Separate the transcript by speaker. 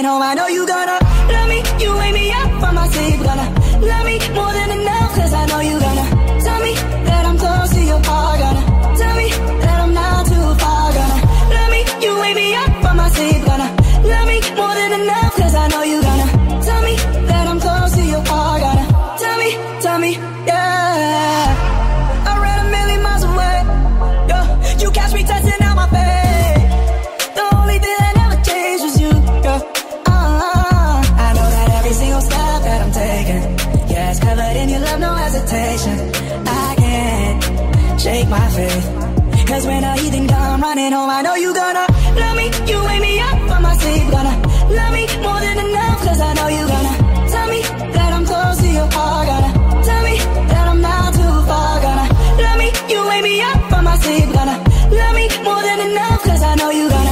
Speaker 1: home. I know you got. you love, no hesitation. I can't shake my faith. Cause when I even come running home, I know you gonna love me. You wake me up from my sleep. Gonna love me more than enough. Cause I know you gonna tell me that I'm close to your heart. Gonna tell me that I'm not too far. Gonna love me. You wake me up from my sleep. Gonna love me more than enough. Cause I know you gonna.